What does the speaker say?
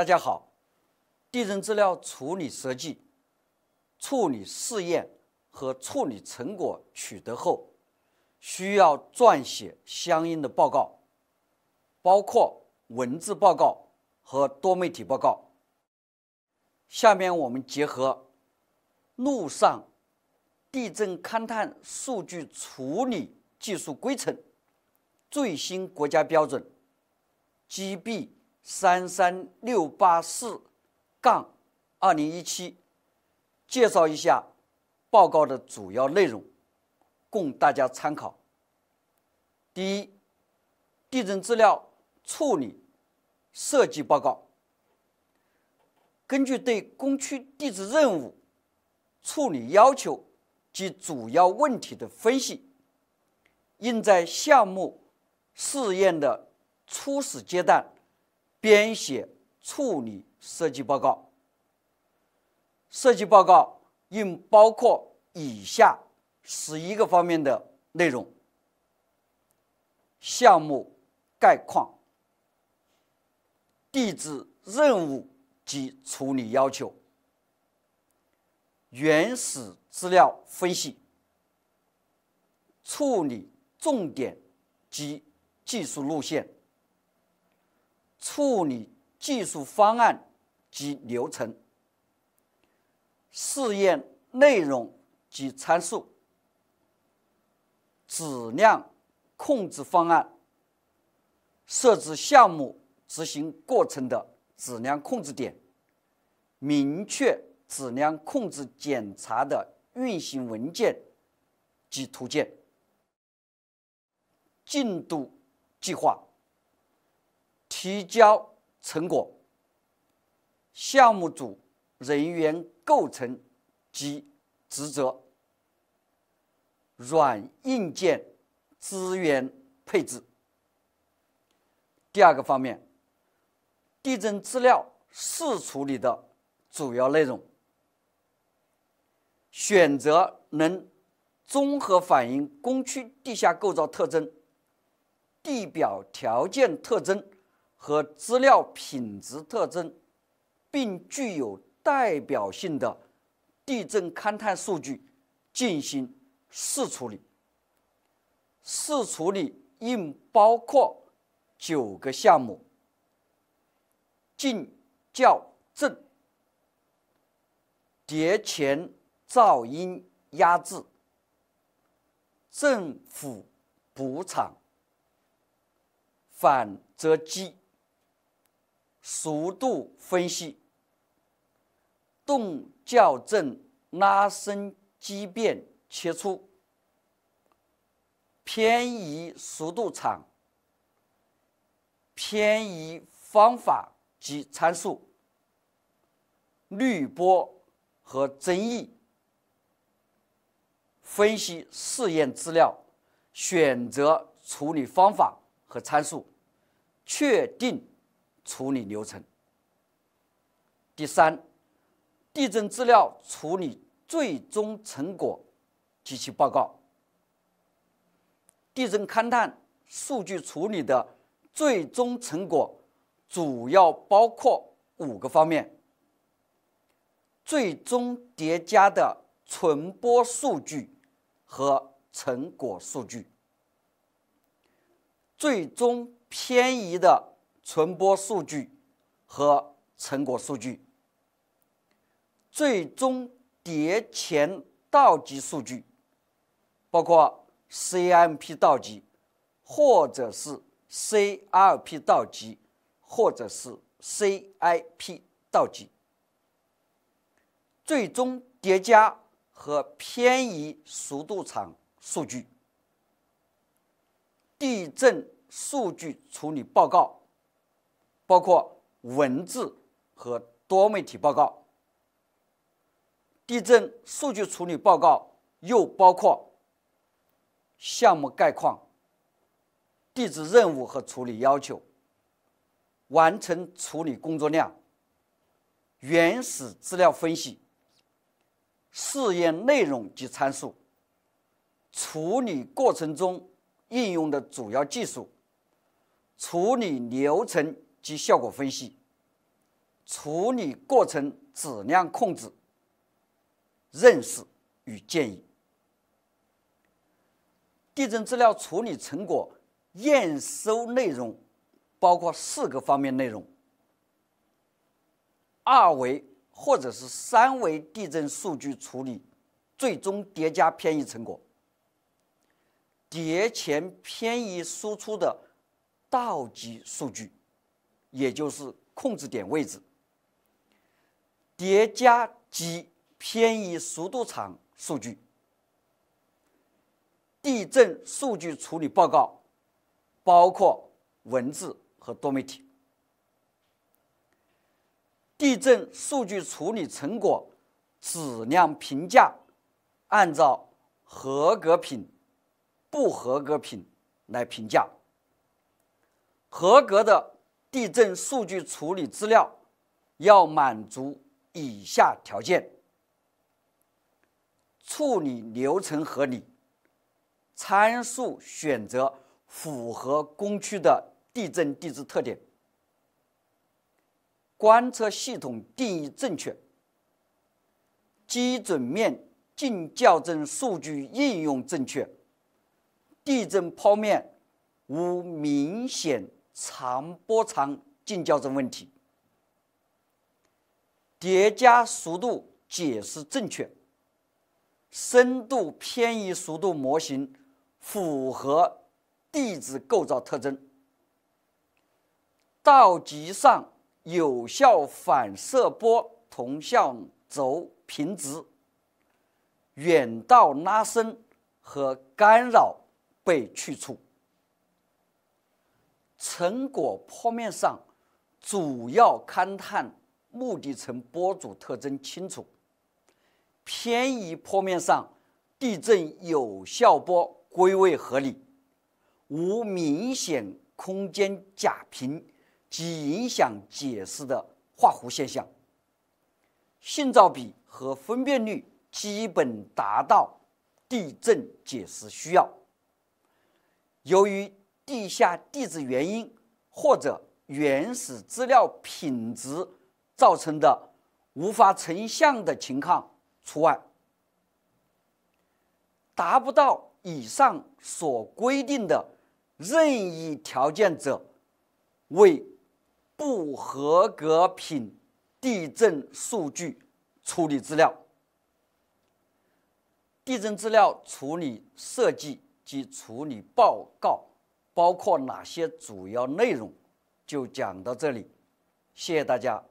大家好，地震资料处理设计、处理试验和处理成果取得后，需要撰写相应的报告，包括文字报告和多媒体报告。下面我们结合陆上地震勘探数据处理技术规程最新国家标准 GB 三三六八四杠二零一七，介绍一下报告的主要内容，供大家参考。第一，地震资料处理设计报告。根据对工区地质任务处理要求及主要问题的分析，应在项目试验的初始阶段编写处理设计报告。设计报告应包括以下十一个方面的内容：项目概况、地质任务。及处理要求、原始资料分析、处理重点及技术路线、处理技术方案及流程、试验内容及参数、质量控制方案、设置项目执行过程的质量控制点。明确质量控制检查的运行文件及图件、进度计划、提交成果、项目组人员构成及职责、软硬件资源配置。第二个方面，地震资料试处理的。主要内容：选择能综合反映工区地下构造特征、地表条件特征和资料品质特征，并具有代表性的地震勘探数据进行试处理。试处理应包括九个项目：进、校、正。叠前噪音压制、政府补偿、反折机、速度分析、动校正拉伸畸变切出、偏移速度场、偏移方法及参数、滤波。和争议，分析试验资料，选择处理方法和参数，确定处理流程。第三，地震资料处理最终成果及其报告。地震勘探数据处理的最终成果主要包括五个方面。最终叠加的存播数据和成果数据，最终偏移的存播数据和成果数据，最终叠前倒计数据，包括 CMP 倒计，或者是 CRP 倒计，或者是 CIP 倒计。最终叠加和偏移速度场数据，地震数据处理报告包括文字和多媒体报告。地震数据处理报告又包括项目概况、地质任务和处理要求、完成处理工作量、原始资料分析。试验内容及参数，处理过程中应用的主要技术，处理流程及效果分析，处理过程质量控制认识与建议。地震资料处理成果验收内容包括四个方面内容：二维或者是三维地震数据处理最终叠加偏移成果，叠前偏移输出的倒计数据，也就是控制点位置，叠加及偏移速度场数据。地震数据处理报告包括文字和多媒体。地震数据处理成果质量评价按照合格品、不合格品来评价。合格的地震数据处理资料要满足以下条件：处理流程合理。参数选择符合工区的地震地质特点，观测系统定义正确，基准面近校正数据应用正确，地震剖面无明显长波长近校正问题，叠加速度解释正确，深度偏移速度模型。符合地质构造特征，道极上有效反射波同向轴平直，远道拉伸和干扰被去除。成果剖面上主要勘探目的层波组特征清楚，偏移剖面上地震有效波。归位合理，无明显空间假平及影响解释的画弧现象。信噪比和分辨率基本达到地震解释需要。由于地下地质原因或者原始资料品质造成的无法成像的情况除外，达不到。以上所规定的任意条件者，为不合格品地震数据处理资料。地震资料处理设计及处理报告包括哪些主要内容？就讲到这里，谢谢大家。